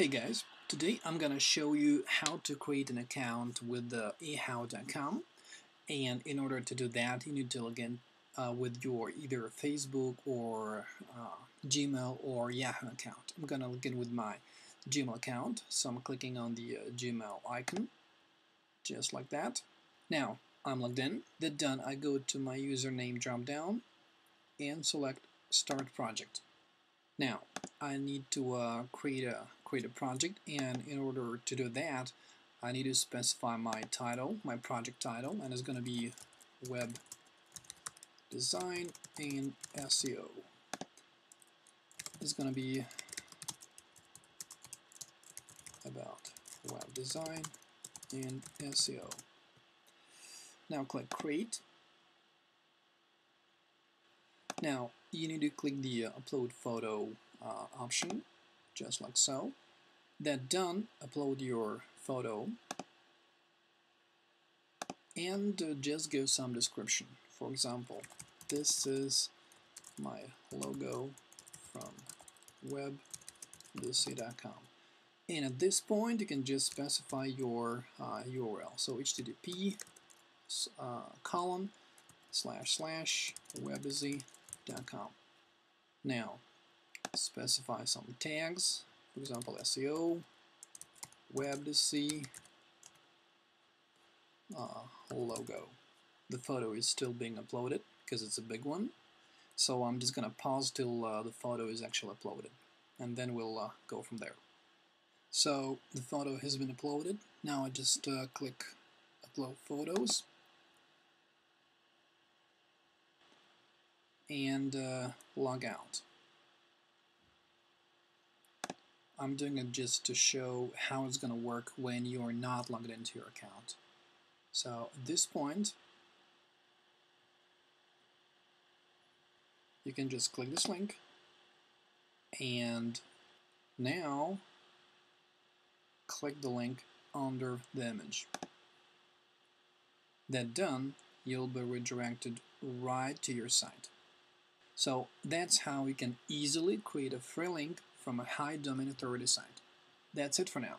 Hey guys, today I'm gonna show you how to create an account with the ehow.com and in order to do that you need to log in uh, with your either Facebook or uh, Gmail or Yahoo account. I'm gonna log in with my Gmail account so I'm clicking on the uh, Gmail icon just like that. Now I'm logged in. That done I go to my username drop down and select start project. Now I need to uh, create a create a project and in order to do that I need to specify my title, my project title and it's going to be web design and SEO. It's going to be about web design and SEO. Now click create. Now you need to click the uh, upload photo uh, option just like so. That done, upload your photo and uh, just give some description. For example, this is my logo from webdesy.com. And at this point, you can just specify your uh, URL. So HTTP uh, colon slash slash Now, specify some tags, for example SEO, WebDesy, uh, logo. The photo is still being uploaded because it's a big one, so I'm just gonna pause till uh, the photo is actually uploaded, and then we'll uh, go from there. So the photo has been uploaded. Now I just uh, click upload photos. And uh, log out. I'm doing it just to show how it's going to work when you're not logged into your account. So at this point, you can just click this link and now click the link under the image. That done, you'll be redirected right to your site. So that's how you can easily create a free link from a high domain authority site. That's it for now.